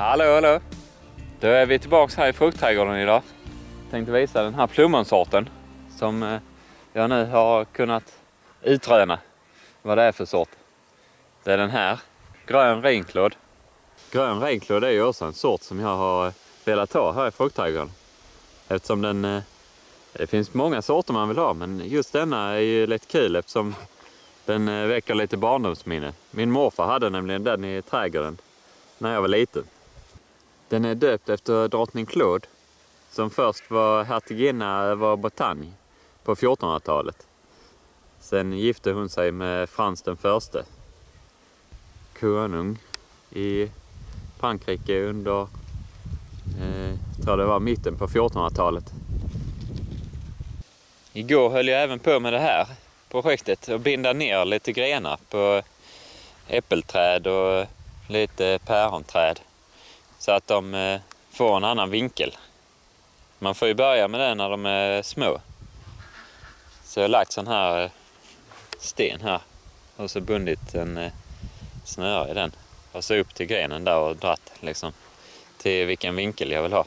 Hallå, hallå! Då är vi tillbaks här i fruktträdgården idag. Tänkte visa den här plommonsorten som eh, jag nu har kunnat utröna vad det är för sort. Det är den här, grön renklådd. Grön renklådd är ju också en sort som jag har eh, velat ha här i fruktträdgården. Eftersom den, eh, det finns många sorter man vill ha men just denna är ju lite kul eftersom den väcker lite barndomsminne. Min morfar hade nämligen den i trädgården när jag var liten. Den är döpt efter drottning Claude som först var hertiginna över Bretagne på 1400-talet. Sen gifte hon sig med Frans den förste, konung i Frankrike under, eh, tror det var mitten på 1400-talet. Igår höll jag även på med det här projektet att binda ner lite grenar på äppelträd och lite päronträd så att de eh, får en annan vinkel. Man får ju börja med det när de är små. Så jag har lagt sån här eh, sten här och så bundit en eh, snöre i den och så upp till grenen där och dratt liksom till vilken vinkel jag vill ha.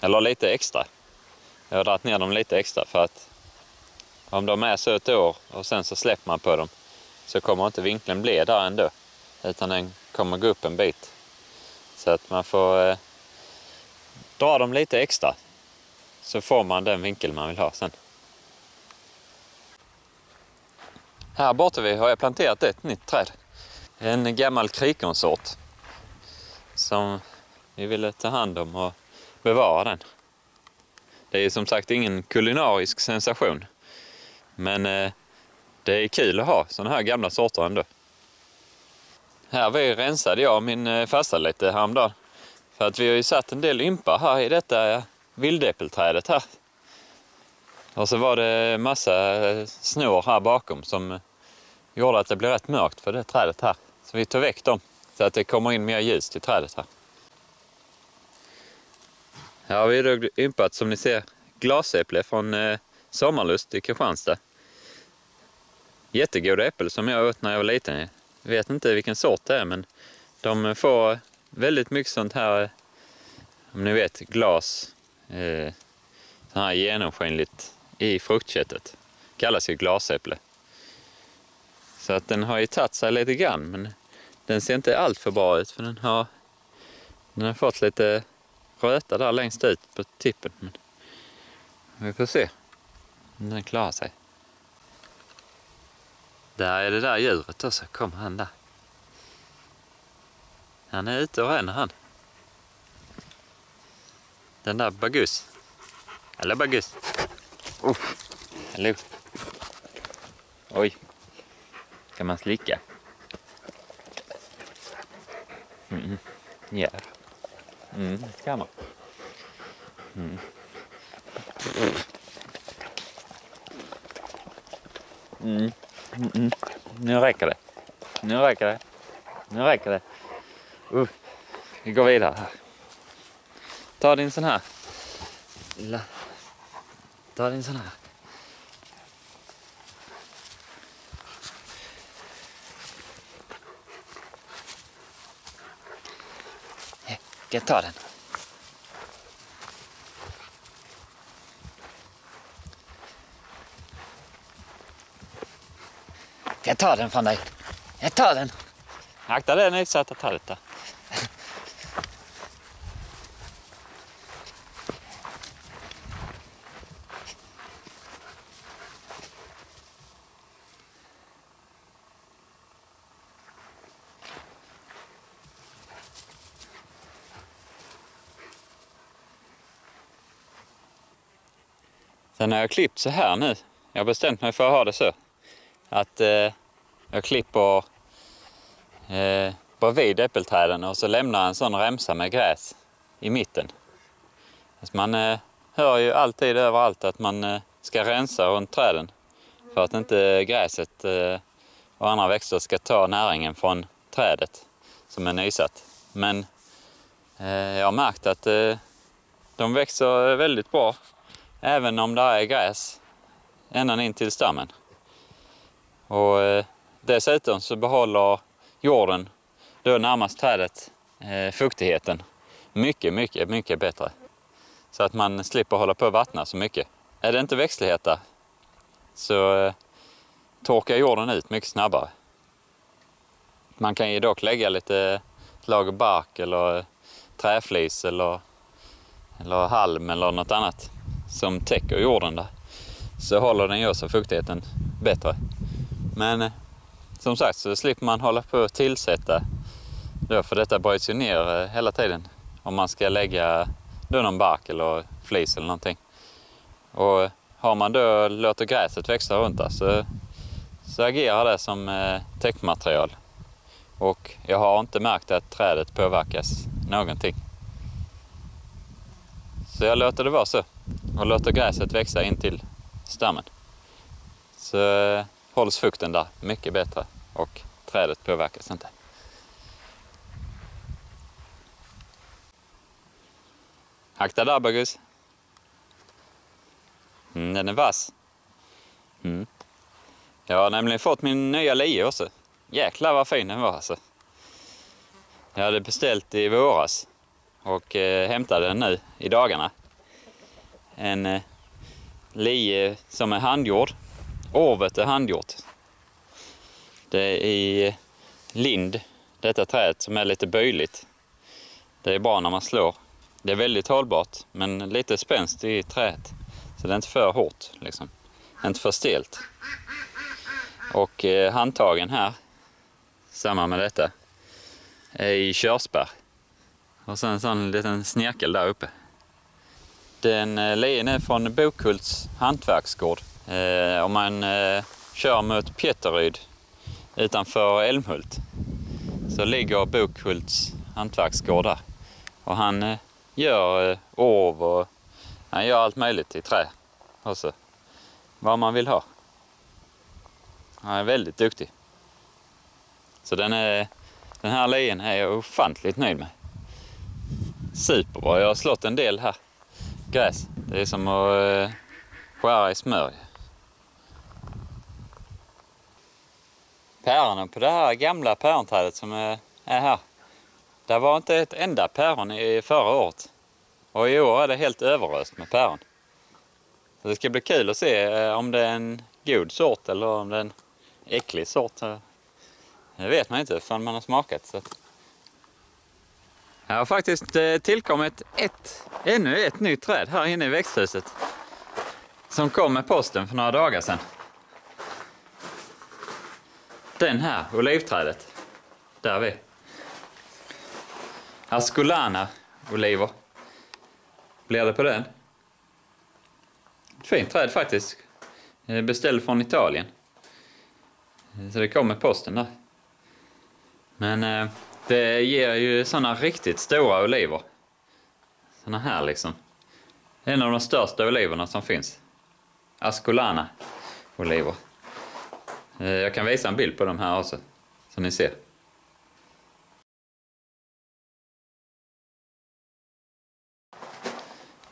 Eller lite extra. Jag har dragit ner dem lite extra för att om de är så ett år och sen så släpper man på dem så kommer inte vinkeln bli där ändå utan den kommer gå upp en bit. Så att man får eh, dra dem lite extra så får man den vinkel man vill ha sen. Här borta vid har jag planterat ett nytt träd. En gammal krikonsort som vi ville ta hand om och bevara den. Det är som sagt ingen kulinarisk sensation. Men eh, det är kul att ha sådana här gamla sorter ändå. Här vi rensade jag min eh, farsa lite häromdagen. För att vi har ju satt en del ympa här i detta vildäppelträdet här. Och så var det massa eh, snår här bakom som gjorde att det blev rätt mörkt för det trädet här. Så vi tog väck dem så att det kommer in mer ljus till trädet här. Här har vi då ympat som ni ser glasäpple från eh, Sommarlust i Kristianstad. Jättegoda äppel som jag åt när jag var liten. Jag vet inte vilken sort det är men de får väldigt mycket sånt här, om ni vet, glas, eh, så här genomskinligt i fruktköttet. Kallas ju glasäpple. Så att den har ju tagit sig lite grann men den ser inte allt för bra ut för den har, den har fått lite röta där längst ut på tippen. Men vi får se om den klarar sig. Där är det där djuret också, kommer han där. Han är ute och ränner han. Den där Bagus. Eller Bagus. Oh. Hallå. Oj. Kan man slicka? Mm. Ja. Mm, det kan man. Mm. Mm. Mm, mm. Nu räcker det. Nu räcker det. Nu räcker det. Uh. Vi går vidare här. Ta din sån här. Lilla. Ta din sån här. Jag kan ta den? tar den från dig. Jag tar den. Akta dig, ni söta tölta. Sen har jag klippt så här nu. Jag har bestämt mig för att ha det så. Att eh, jag klipper eh, bredvid äppelträden och så lämnar en sån remsa med gräs i mitten. Alltså man eh, hör ju alltid överallt att man eh, ska rensa runt träden för att inte gräset eh, och andra växter ska ta näringen från trädet som är nysatt. Men eh, jag har märkt att eh, de växer väldigt bra även om det är gräs ända in till stammen. Och eh, dessutom så behåller jorden då närmast trädet eh, fuktigheten mycket, mycket, mycket bättre. Så att man slipper hålla på och vattna så mycket. Är det inte växtlighet där så eh, torkar jorden ut mycket snabbare. Man kan ju dock lägga lite lager bark eller eh, träflis eller, eller halm eller något annat som täcker jorden där. Så håller den ju också fuktigheten bättre. Men eh, som sagt så slipper man hålla på och tillsätta då för detta bryts ju ner eh, hela tiden om man ska lägga då någon bark eller flis eller någonting. Och har man då låter gräset växa runt där så, så agerar det som eh, täckmaterial. Och jag har inte märkt att trädet påverkas någonting. Så jag låter det vara så och låter gräset växa in till stammen. Så eh, hålls fukten där mycket bättre och trädet påverkas inte. Akta där Bagus. Mm, den är vass. Mm. Jag har nämligen fått min nya lie också. Jäklar vad fin den var alltså. Jag hade beställt i våras och eh, hämtade den nu i dagarna. En eh, lie som är handgjord. Orvet är handgjort. Det är i lind, detta trädet som är lite böjligt. Det är bra när man slår. Det är väldigt hållbart men lite spänst i träet. Så det är inte för hårt liksom. Inte för stelt. Och eh, handtagen här, samma med detta, är i körsbär. Och sen en sån liten snirkel där uppe. Den eh, lien är från Bokhults hantverksgård. Eh, om man eh, kör mot Pieteryd utanför Älmhult så ligger Bokhults hantverksgård där. Och han eh, gör eh, orv och han gör allt möjligt i trä också. Vad man vill ha. Han är väldigt duktig. Så den, är, den här lien är jag ofantligt nöjd med. Superbra. Jag har slått en del här. Gräs. Det är som att eh, skära i smör. Päronen på det här gamla päronträdet som är, här. Det var inte ett enda päron i förra året. Och i år är det helt överöst med päron. Så det ska bli kul att se eh, om det är en god sort eller om det är en äcklig sort. Eh, det vet man inte förrän man har smakat. Så. Det har faktiskt eh, tillkommit ett, ännu ett nytt träd här inne i växthuset. Som kom med posten för några dagar sedan. Den här, olivträdet. Där vi. Ascolana oliver. Blir det på den? Ett fint träd faktiskt. Eh, Beställd från Italien. Eh, så det kom med posten där. Men eh, det ger ju sådana riktigt stora oliver. Sådana här liksom. En av de största oliverna som finns. Ascolana oliver. Eh, jag kan visa en bild på de här också, så ni ser.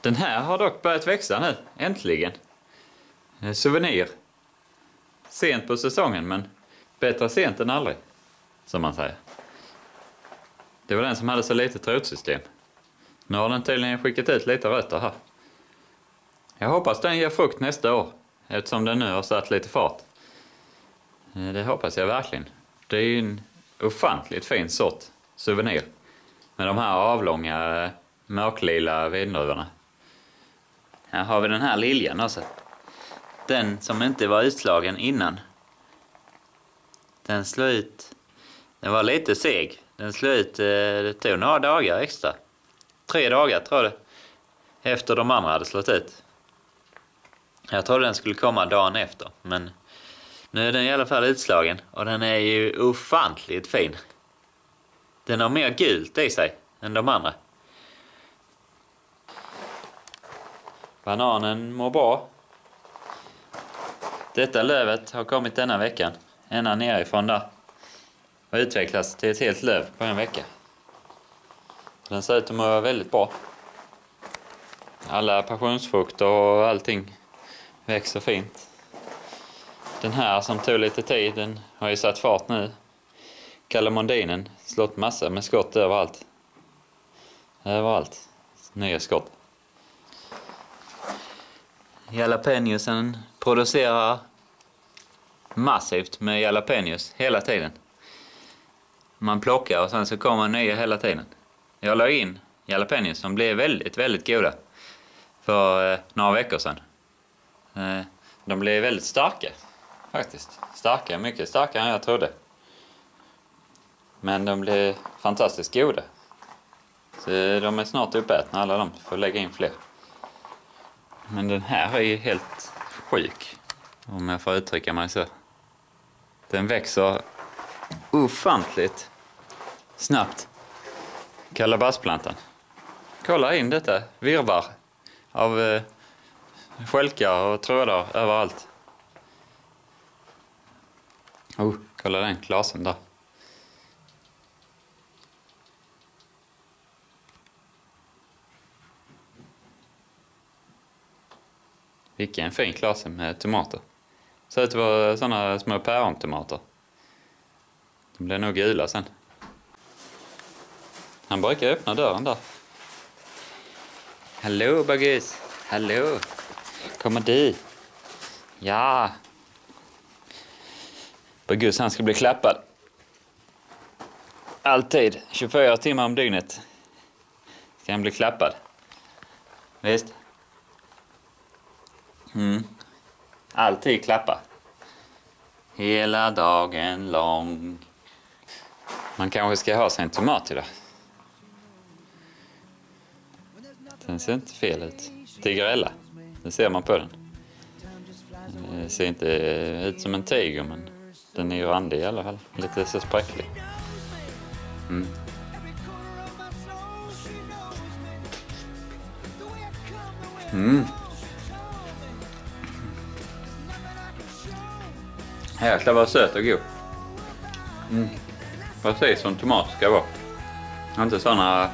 Den här har dock börjat växa nu, äntligen. Eh, souvenir. Sent på säsongen, men bättre sent än aldrig, som man säger. Det var den som hade så lite trotsystem. Nu har den tydligen skickat ut lite rötter här. Jag hoppas den ger frukt nästa år, eftersom den nu har satt lite fart. Eh, det hoppas jag verkligen. Det är ju en ofantligt fin sort souvenir. Med de här avlånga eh, mörklila vindruvorna. Här har vi den här liljan också. Den som inte var utslagen innan. Den slog ut... Den var lite seg. Den slog ut... Eh, det tog några dagar extra. Tre dagar tror jag det. Efter de andra hade slått ut. Jag trodde den skulle komma dagen efter, men nu är den i alla fall utslagen och den är ju ofantligt fin. Den har mer gult i sig än de andra. Bananen mår bra. Detta lövet har kommit denna veckan, ända nerifrån där. Och utvecklats till ett helt löv på en vecka. Den ser ut att må väldigt bra. Alla passionsfrukter och allting växer fint. Den här som tog lite tid, den har ju satt fart nu. Kalamondinen, slått massor med skott överallt. Överallt. Nya skott. Jalapenosen producerar massivt med jalapenos hela tiden. Man plockar och sen så kommer nya hela tiden. Jag la in jalapenos som blev väldigt, väldigt goda för eh, några veckor sedan. Eh, de blev väldigt starka faktiskt. Starka, mycket starkare än jag trodde. Men de blev fantastiskt goda. Så de är snart uppätna alla de, får lägga in fler. Men den här är ju helt sjuk, om jag får uttrycka mig så. Den växer ofantligt snabbt. kalabassplantan. Kolla in detta virvar av eh, skälkar och trådar överallt. Oh, kolla den klasen där. Vilken fin klase med tomater. Ser ut att vara sådana små pärontomater. De blir nog gula sen. Han brukar öppna dörren där. Hallå Bagis! Hallå! Kommer du? Ja! Bagus han ska bli klappad. Alltid, 24 timmar om dygnet. Ska han bli klappad. Visst? Mm. Alltid klappa. Hela dagen lång. Man kanske ska ha sig en tomat idag. Den ser inte fel ut. Tigerella. Det ser man på den. Den ser inte ut som en tiger men den är ju randig i alla fall. Lite så spräcklig. Mm. Mm. Jäklar vad söt och god. Mm. Precis som tomat ska vara. Inte såna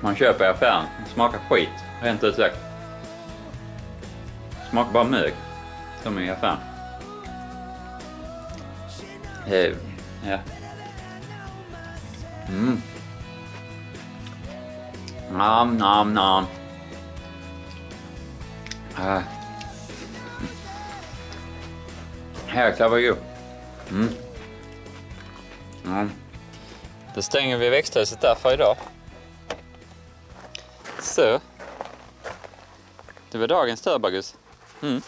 man köper i affären. Smakar skit, rent ut sagt. Smakar bara mög. Som i affären. Hej. ja. Mm. Nam, nam, nam. Äh. Ah. Jäklar vad god. Mm. Mm. Då stänger vi växthuset där för idag. Så. Det var dagens tur, Mm.